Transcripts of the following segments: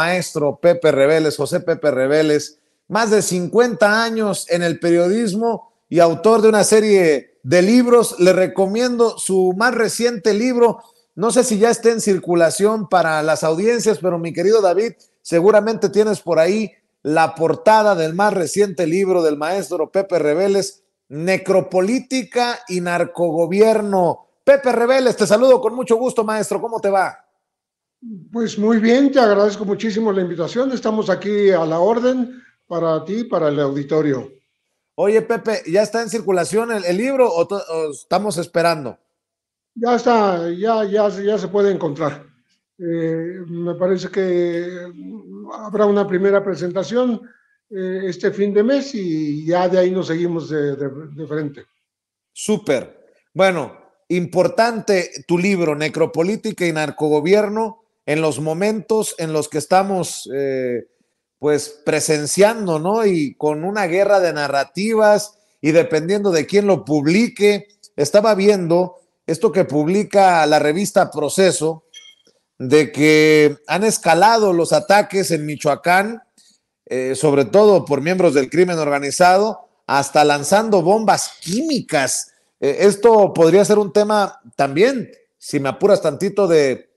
maestro Pepe Reveles, José Pepe Reveles, más de 50 años en el periodismo y autor de una serie de libros. Le recomiendo su más reciente libro. No sé si ya está en circulación para las audiencias, pero mi querido David, seguramente tienes por ahí la portada del más reciente libro del maestro Pepe Reveles, Necropolítica y Narcogobierno. Pepe Reveles, te saludo con mucho gusto, maestro. ¿Cómo te va? Pues muy bien, te agradezco muchísimo la invitación. Estamos aquí a la orden para ti, para el auditorio. Oye, Pepe, ¿ya está en circulación el, libro o, estamos esperando? Ya está, ya, ya, ya se puede encontrar. Eh, me parece que habrá una primera presentación eh, este fin de mes y ya de ahí nos seguimos de, de frente. Súper. Bueno, importante tu libro, Necropolítica y Narcogobierno en los momentos en los que estamos eh, pues presenciando, ¿no? Y con una guerra de narrativas y dependiendo de quién lo publique, estaba viendo esto que publica la revista Proceso, de que han escalado los ataques en Michoacán, eh, sobre todo por miembros del crimen organizado, hasta lanzando bombas químicas. Eh, esto podría ser un tema también, si me apuras tantito, de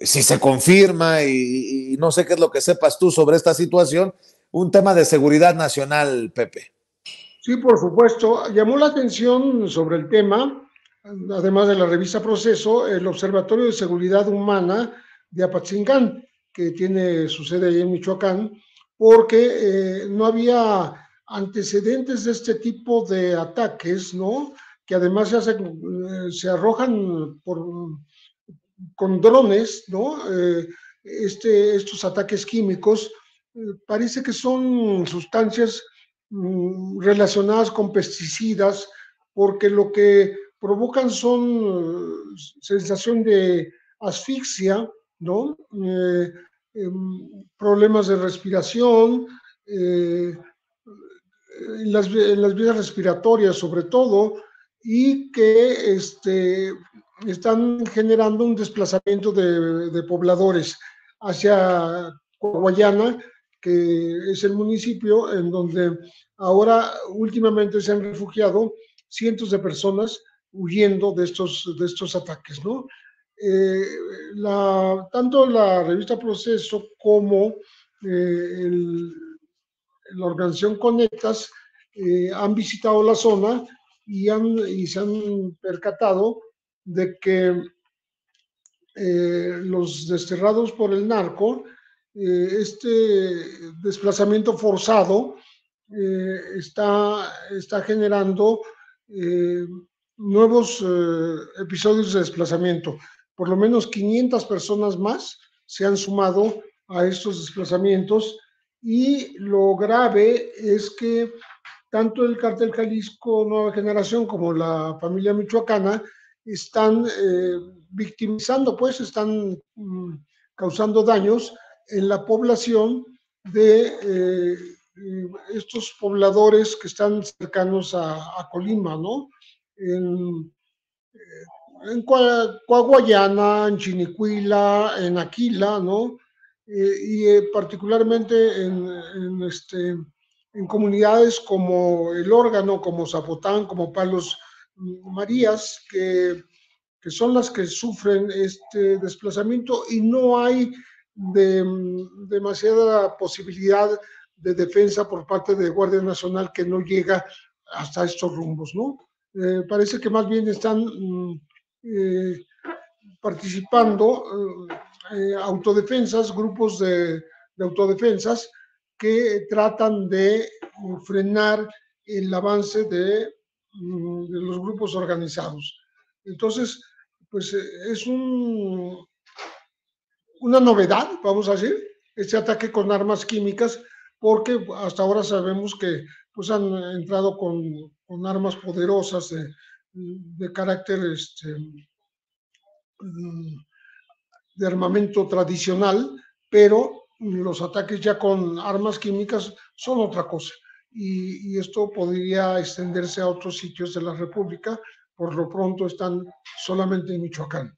si se confirma y, no sé qué es lo que sepas tú sobre esta situación, un tema de seguridad nacional, Pepe. Sí, por supuesto. Llamó la atención sobre el tema, además de la revista Proceso, el Observatorio de Seguridad Humana de Apatzingán, que tiene su sede ahí en Michoacán, porque eh, no había antecedentes de este tipo de ataques, ¿no? Que además se, eh, se arrojan por con drones, ¿no? Eh, este, estos ataques químicos eh, parece que son sustancias mm, relacionadas con pesticidas, porque lo que provocan son eh, sensación de asfixia, ¿no? Em, problemas de respiración, en las, en, las, vías respiratorias sobre todo, y que este, están generando un desplazamiento de, pobladores hacia Guayana, que es el municipio en donde ahora últimamente se han refugiado cientos de personas huyendo de estos, de estos ataques, ¿no? Eh, tanto la revista Proceso como eh, la organización Conectas eh, han visitado la zona y, han, y se han percatado de que eh, los desterrados por el narco, eh, este desplazamiento forzado eh, está, está generando nuevos episodios de desplazamiento. Por lo menos 500 personas más se han sumado a estos desplazamientos y lo grave es que tanto el cartel Jalisco Nueva Generación como la familia michoacana están eh, victimizando, pues están mm, causando daños en la población de eh, estos pobladores que están cercanos a, Colima, ¿no? En, eh, en Coahuayana, en Chinicuila, en Aquila, ¿no? y particularmente en, en, este, en comunidades como El Órgano, como Zapotán, como Palos Marías que, que son las que sufren este desplazamiento y no hay demasiada posibilidad de defensa por parte de Guardia Nacional que no llega hasta estos rumbos, ¿no? Eh, parece que más bien están mm, eh, participando eh, autodefensas, grupos de, de, autodefensas que tratan de frenar el avance de Mm, de los grupos organizados. Entonces, pues eh, es un, una novedad, vamos a decir, este ataque con armas químicas, porque hasta ahora sabemos que pues han entrado con, armas poderosas de, carácter este, mm, de armamento tradicional, pero los ataques ya con armas químicas son otra cosa y, esto podría extenderse a otros sitios de la República. Por lo pronto están solamente en Michoacán.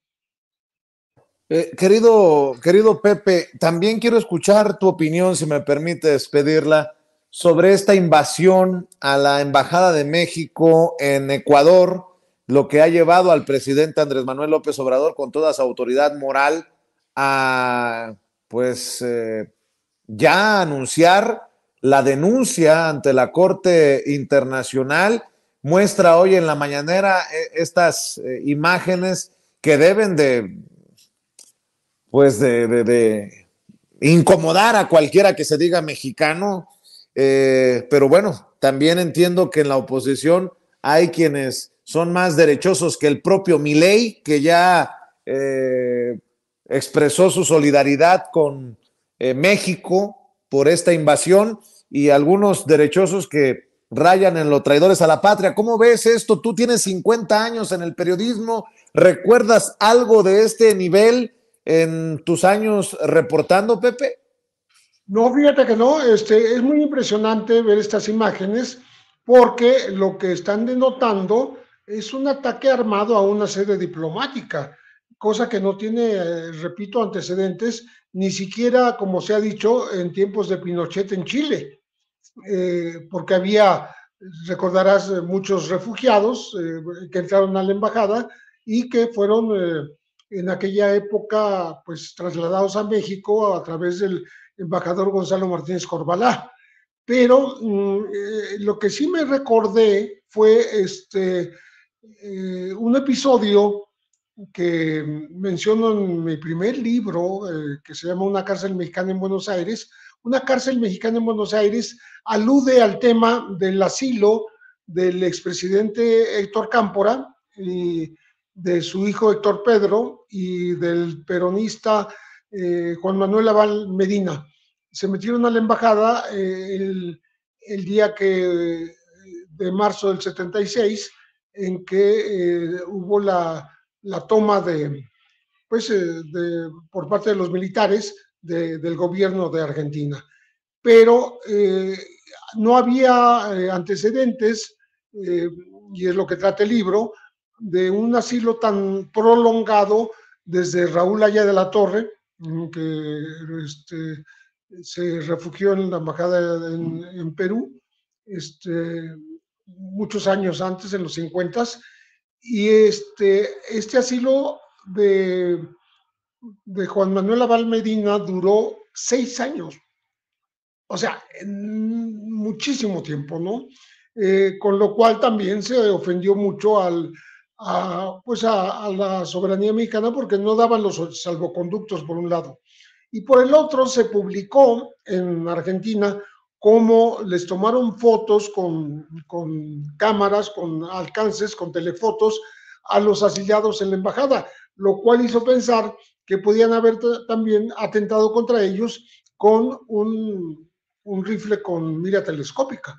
Eh, querido, querido Pepe, también quiero escuchar tu opinión, si me permite despedirla, sobre esta invasión a la Embajada de México en Ecuador, lo que ha llevado al presidente Andrés Manuel López Obrador con toda su autoridad moral a, pues, eh, ya anunciar la denuncia ante la Corte Internacional. Muestra hoy en la mañanera eh, estas imágenes que deben de pues de, incomodar a cualquiera que se diga mexicano, eh, pero bueno, también entiendo que en la oposición hay quienes son más derechosos que el propio Milei, que ya eh, expresó su solidaridad con eh, México por esta invasión y algunos derechosos que rayan en los traidores a la patria. ¿Cómo ves esto? Tú tienes 50 años en el periodismo, ¿recuerdas algo de este nivel? en tus años reportando, Pepe? No, fíjate que no, este, es muy impresionante ver estas imágenes porque lo que están denotando es un ataque armado a una sede diplomática, cosa que no tiene, eh, repito, antecedentes, ni siquiera, como se ha dicho, en tiempos de Pinochet en Chile, eh, porque había, recordarás, muchos refugiados eh, que entraron a la embajada y que fueron en aquella época, pues trasladados a México a través del embajador Gonzalo Martínez Corbalá. Pero mm, eh, lo que sí me recordé fue este, eh, un episodio que menciono en mi primer libro, eh, que se llama Una cárcel mexicana en Buenos Aires. Una cárcel mexicana en Buenos Aires alude al tema del asilo del expresidente Héctor Cámpora, y de su hijo Héctor Pedro y del peronista eh, Juan Manuel Aval Medina. Se metieron a la embajada eh, el, día que, de marzo del 76, en que eh, hubo la, toma de, pues, de, por parte de los militares del gobierno de Argentina. Pero no había antecedentes, y es lo que trata el libro, de un asilo tan prolongado desde Raúl Aya de la Torre, que este, se refugió en la embajada en, Perú, este, muchos años antes, en los 50, y este, este asilo de, de Juan Manuel Aval Medina duró seis años. O sea, muchísimo tiempo, ¿no? Eh, con lo cual también se ofendió mucho al, a, pues a, la soberanía mexicana porque no daban los salvoconductos por un lado. Y por el otro se publicó en Argentina cómo les tomaron fotos con, con cámaras, con alcances, con telefotos a los asiliados en la embajada, lo cual hizo pensar que podían haber también atentado contra ellos con un, un rifle con mira telescópica.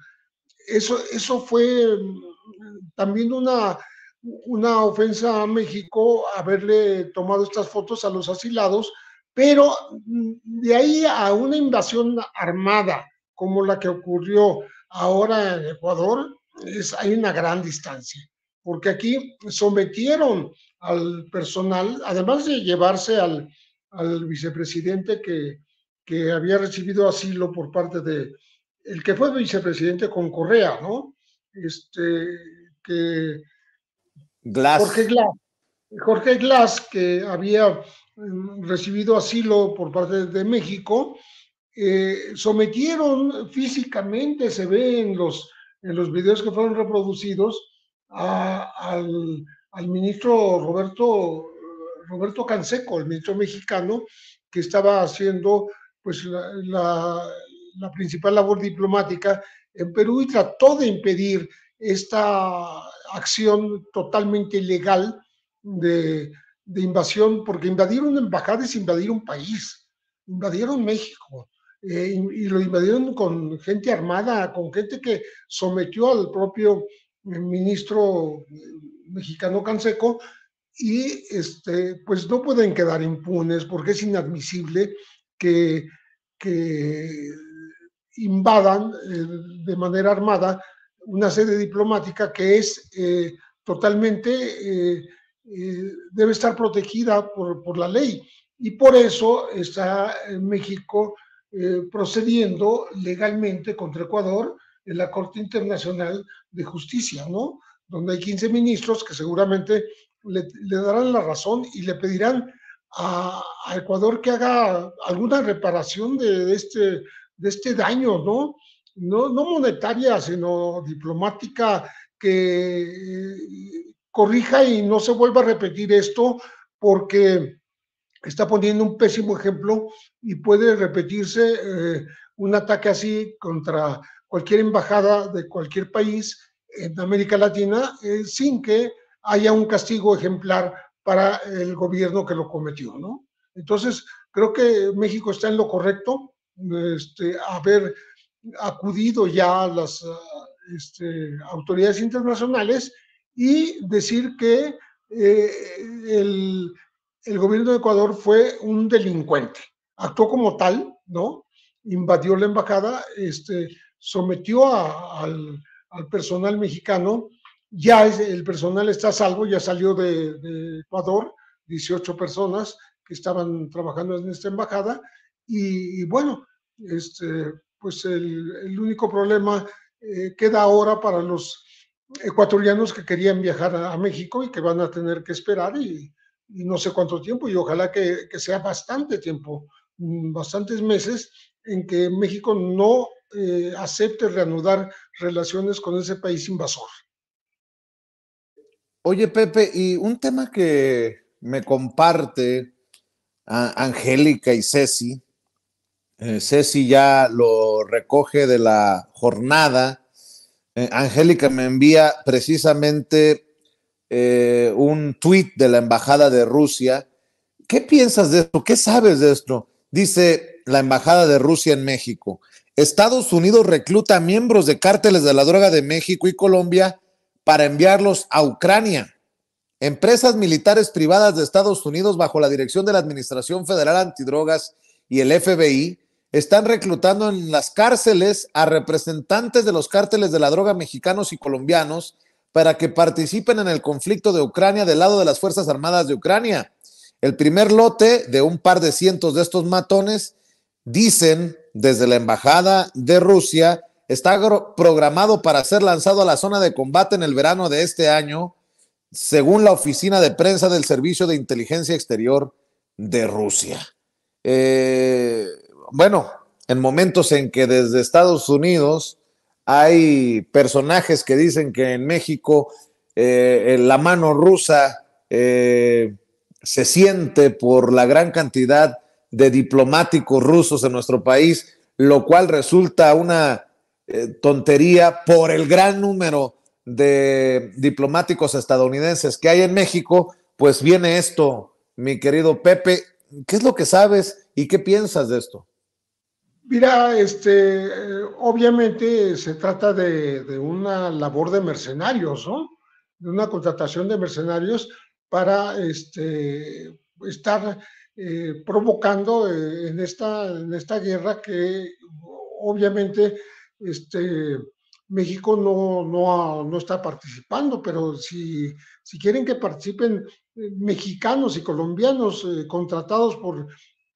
Eso, eso fue mm, también una una ofensa a México haberle tomado estas fotos a los asilados, pero mm, de ahí a una invasión armada como la que ocurrió ahora en Ecuador, es, hay una gran distancia, porque aquí sometieron al personal, además de llevarse al, al vicepresidente que, que había recibido asilo por parte de el que fue vicepresidente con Correa, ¿no? Este, que Jorge Glass. Jorge Glass, que había mm, recibido asilo por parte de México, eh, sometieron físicamente, se ve en los, en los videos que fueron reproducidos, al, ministro Roberto, Roberto Canseco, el ministro mexicano, que estaba haciendo pues, la, la principal labor diplomática en Perú y trató de impedir esta acción totalmente ilegal de, invasión, porque invadir una embajada país, invadieron México. Eh, y, lo invadieron con gente armada, con gente que sometió al propio eh, ministro mexicano Canseco y este, pues no pueden quedar impunes porque es inadmisible que, que invadan eh, de manera armada una sede diplomática que es eh, totalmente eh, eh, debe estar protegida por, por, la ley. Y por eso está México eh, procediendo legalmente contra Ecuador en la Corte Internacional de Justicia, ¿no? Donde hay 15 ministros que seguramente le, darán la razón y le pedirán a, Ecuador que haga alguna reparación de, este, de este daño, ¿no? ¿no? No monetaria, sino diplomática, que corrija y no se vuelva a repetir esto porque está poniendo un pésimo ejemplo y puede repetirse eh, un ataque así contra cualquier embajada de cualquier país en América Latina eh, sin que haya un castigo ejemplar para el gobierno que lo cometió, ¿no? Entonces, creo que México está en lo correcto, este, haber acudido ya a las este, autoridades internacionales y decir que eh, el, gobierno de Ecuador fue un delincuente. Actuó como tal, ¿no? Invadió la embajada, este, sometió a, al, al, personal mexicano, ya el personal está a salvo, ya salió de, Ecuador, 18 personas que estaban trabajando en esta embajada, y, bueno, este, pues el, único problema eh, queda ahora para los ecuatorianos que querían viajar a, México y que van a tener que esperar y, no sé cuánto tiempo y ojalá que, sea bastante tiempo, bastantes meses en que México no eh, acepte reanudar relaciones con ese país invasor. Oye, Pepe, y un tema que me comparte Angélica y Ceci, eh, Ceci ya lo recoge de la jornada. Eh, Angélica me envía precisamente eh, un tuit de la Embajada de Rusia. ¿Qué piensas de esto? ¿Qué sabes de esto? Dice la Embajada de Rusia en México. Estados Unidos recluta miembros de cárteles de la droga de México y Colombia para enviarlos a Ucrania. Empresas militares privadas de Estados Unidos bajo la dirección de la Administración Federal Antidrogas y el FBI están reclutando en las cárceles a representantes de los cárteles de la droga mexicanos y colombianos para que participen en el conflicto de Ucrania del lado de las Fuerzas Armadas de Ucrania. El primer lote de un par de cientos de estos matones, dicen desde la Embajada de Rusia, está programado para ser lanzado a la zona de combate en el verano de este año, según la oficina de prensa del Servicio de Inteligencia Exterior de Rusia. Eh, bueno, en momentos en que desde Estados Unidos hay personajes que dicen que en México eh, la mano rusa eh, se siente por la gran cantidad de diplomáticos rusos en nuestro país, lo cual resulta una eh, tontería por el gran número de diplomáticos estadounidenses que hay en México, pues viene esto, mi querido Pepe, ¿qué es lo que sabes y qué piensas de esto? Mira, este, obviamente se trata de, de, una labor de mercenarios, ¿no? De una contratación de mercenarios para este, estar eh, provocando eh, en, esta, en esta guerra que obviamente este, México no, no, no está participando, pero si, si quieren que participen eh, mexicanos y colombianos contratados por,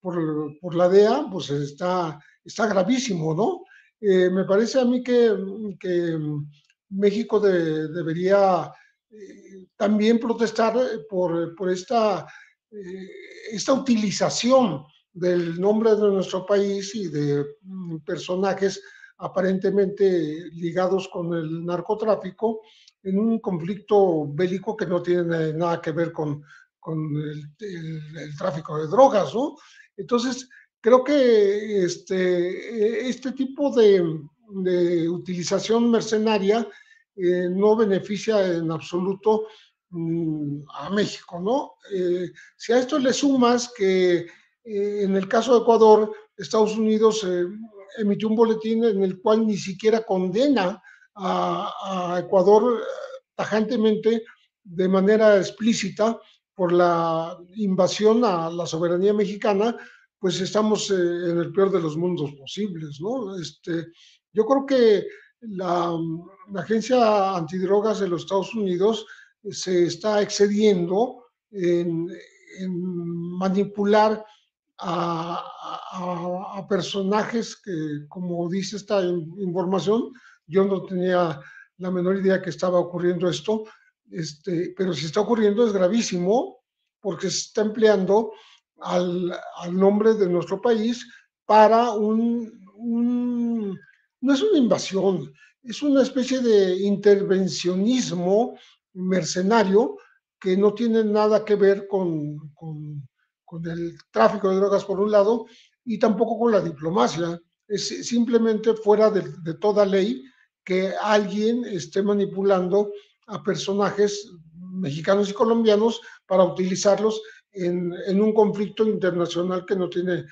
por, por la DEA, pues está está gravísimo, ¿no? Me parece a mí que, que México de, debería eh, también protestar por, por esta, eh, esta utilización del nombre de nuestro país y de mm, personajes aparentemente ligados con el narcotráfico en un conflicto bélico que no tiene nada que ver con, con el, el, el tráfico de drogas, ¿no? Entonces, creo que este, este tipo de, de utilización mercenaria eh, no beneficia en absoluto mmm, a México, ¿no? Eh, si a esto le sumas que eh, en el caso de Ecuador, Estados Unidos emitió un boletín en el cual ni siquiera condena a, a Ecuador tajantemente de manera explícita por la invasión a la soberanía mexicana, pues estamos en el peor de los mundos posibles, ¿no? Este, yo creo que la, la, Agencia Antidrogas de los Estados Unidos se está excediendo en, manipular a, personajes que, como dice esta información, yo no tenía la menor idea que estaba ocurriendo esto, este, pero si está ocurriendo es gravísimo porque se está empleando al, nombre de nuestro país para un, no es una invasión, es una especie de intervencionismo mercenario que no tiene nada que ver con, el tráfico de drogas por un lado y tampoco con la diplomacia. Es simplemente fuera de, toda ley que alguien esté manipulando a personajes mexicanos y colombianos para utilizarlos en, un conflicto internacional que no tiene,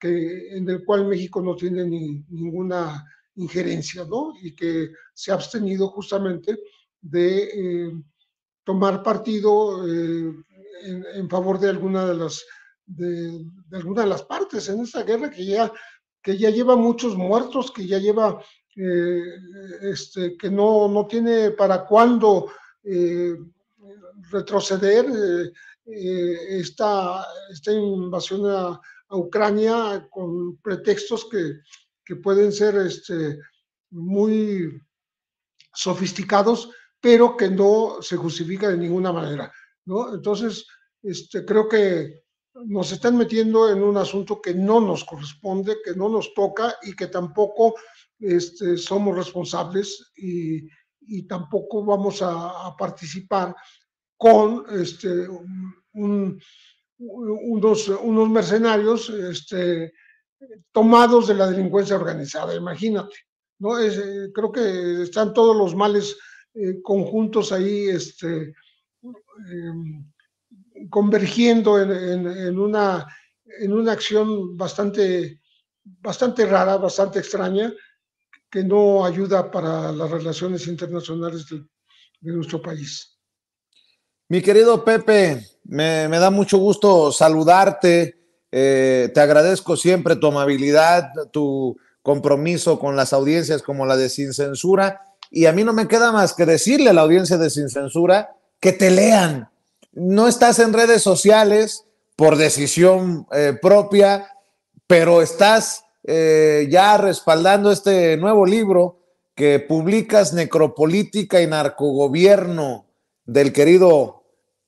que, en el cual México no tiene ni, ninguna injerencia, ¿no? Y que se ha abstenido justamente de eh, tomar partido eh, en, favor de alguna de las de, alguna de las partes en esta guerra que ya que ya lleva muchos muertos, que ya lleva eh, este, que no, no tiene para cuándo retroceder esta, esta invasión a, a Ucrania con pretextos que, que pueden ser este, muy sofisticados, pero que no se justifica de ninguna manera. ¿no? Entonces, este, creo que nos están metiendo en un asunto que no nos corresponde, que no nos toca y que tampoco este, somos responsables y, y tampoco vamos a, participar con este, un, unos, unos mercenarios este, tomados de la delincuencia organizada, imagínate. eh, creo que están todos los males eh, conjuntos ahí este, em, convergiendo en, una, acción bastante, rara, bastante extraña, que no ayuda para las relaciones internacionales de nuestro país. Mi querido Pepe, me, da mucho gusto saludarte. Eh, te agradezco siempre tu amabilidad, tu compromiso con las audiencias como la de Sin Censura. Y a mí no me queda más que decirle a la audiencia de Sin Censura que te lean. No estás en redes sociales por decisión eh, propia, pero estás eh, ya respaldando este nuevo libro que publicas, Necropolítica y Narcogobierno, del querido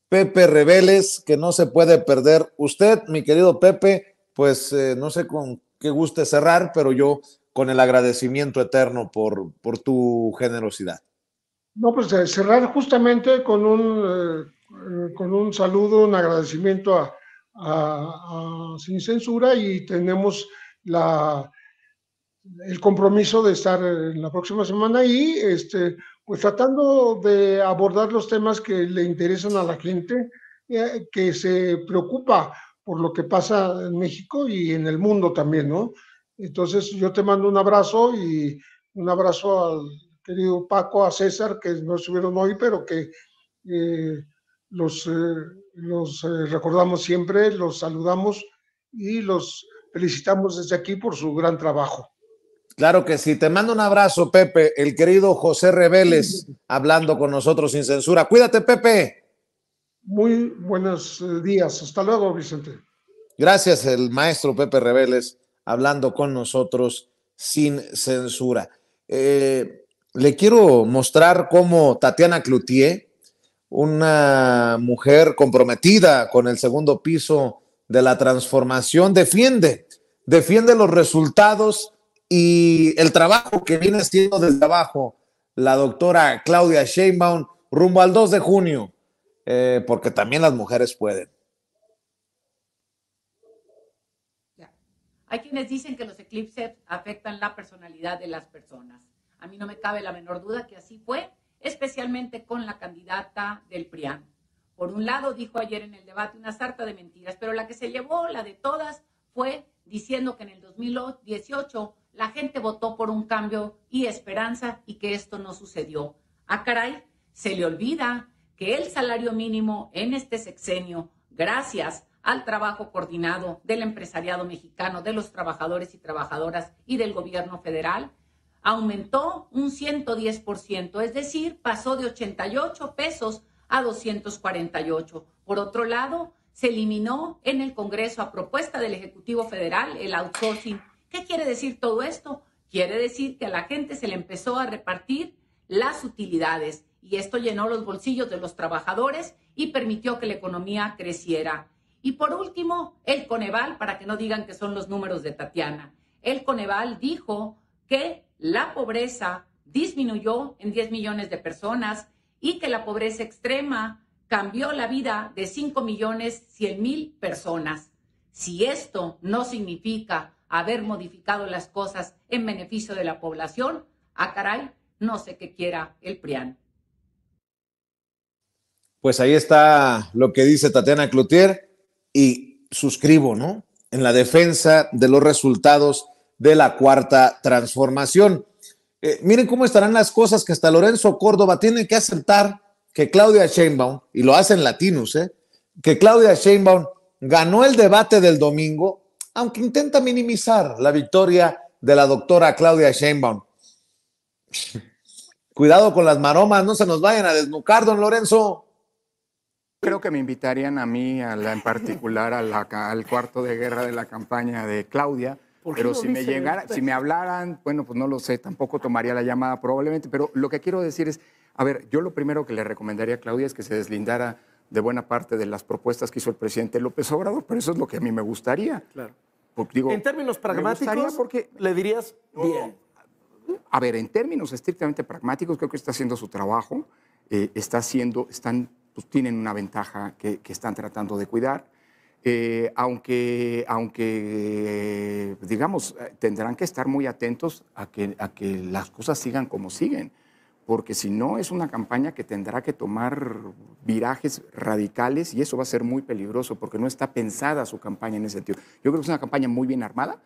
Pepe Reveles, que no se puede perder. Usted, mi querido Pepe, pues eh, no sé con qué guste cerrar, pero yo con el agradecimiento eterno por, por tu generosidad. No, pues eh, cerrar justamente con un, eh, con un saludo, un agradecimiento a, Sin Censura y tenemos la, el compromiso de estar la próxima semana y este, pues tratando de abordar los temas que le interesan a la gente, eh, que se preocupa por lo que pasa en México y en el mundo también, ¿no? Entonces yo te mando un abrazo y un abrazo al querido Paco, a César, que no estuvieron hoy, pero que eh, los, eh, los recordamos siempre, los saludamos y los felicitamos desde aquí por su gran trabajo. Claro que sí. Te mando un abrazo, Pepe. El querido José Reveles hablando con nosotros sin censura. Cuídate, Pepe. Muy buenos eh, días. Hasta luego, Vicente. Gracias, el maestro Pepe Reveles hablando con nosotros sin censura. Eh, le quiero mostrar cómo Tatiana Cloutier, una mujer comprometida con el segundo piso de la transformación, defiende, defiende los resultados y el trabajo que viene haciendo desde abajo la doctora Claudia Sheinbaum rumbo al 2 de junio, eh, porque también las mujeres pueden. Hay quienes dicen que los eclipses afectan la personalidad de las personas. A mí no me cabe la menor duda que así fue, especialmente con la candidata del PRIAN. Por un lado, dijo ayer en el debate una sarta de mentiras, pero la que se llevó, la de todas, fue diciendo que en el 2018 la gente votó por un cambio y esperanza y que esto no sucedió. Ah, caray, se le olvida que el salario mínimo en este sexenio, gracias al trabajo coordinado del empresariado mexicano, de los trabajadores y trabajadoras y del gobierno federal, aumentó un 110%, es decir, pasó de 88 pesos a 248. Por otro lado, se eliminó en el Congreso a propuesta del Ejecutivo Federal el outsourcing. ¿Qué quiere decir todo esto? Quiere decir que a la gente se le empezó a repartir las utilidades y esto llenó los bolsillos de los trabajadores y permitió que la economía creciera. Y por último, el Coneval, para que no digan que son los números de Tatiana. El Coneval dijo que la pobreza disminuyó en 10 millones de personas y que la pobreza extrema cambió la vida de 5 millones 100 mil personas. Si esto no significa haber modificado las cosas en beneficio de la población, ah, caray, no sé qué quiera el PRIAN. Pues ahí está lo que dice Tatiana Cloutier y suscribo, ¿no? En la defensa de los resultados de la cuarta transformación. Eh, miren cómo estarán las cosas que hasta Lorenzo Córdoba tiene que aceptar que Claudia Sheinbaum, y lo hacen latinos, ¿eh? que Claudia Sheinbaum ganó el debate del domingo, aunque intenta minimizar la victoria de la doctora Claudia Sheinbaum. Cuidado con las maromas, no se nos vayan a desnucar, don Lorenzo. Creo que me invitarían a mí, a la, en particular, al cuarto de guerra de la campaña de Claudia. Pero si me llegara, si me hablaran, bueno, pues no lo sé, tampoco tomaría la llamada probablemente. Pero lo que quiero decir es, a ver, yo lo primero que le recomendaría a Claudia es que se deslindara de buena parte de las propuestas que hizo el presidente López Obrador, pero eso es lo que a mí me gustaría. Claro. en términos pragmáticos, porque, le dirías bien. A ver, en términos estrictamente pragmáticos, creo que está haciendo su trabajo, eh, está haciendo, están pues, tienen una ventaja que, están tratando de cuidar. Eh, aunque, aunque digamos, tendrán que estar muy atentos a que, a que las cosas sigan como siguen, porque si no es una campaña que tendrá que tomar virajes radicales y eso va a ser muy peligroso porque no está pensada su campaña en ese sentido. Yo creo que es una campaña muy bien armada,